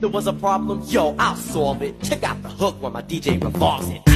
There was a problem? Yo, I'll solve it. Check out the hook when my DJ revolves it.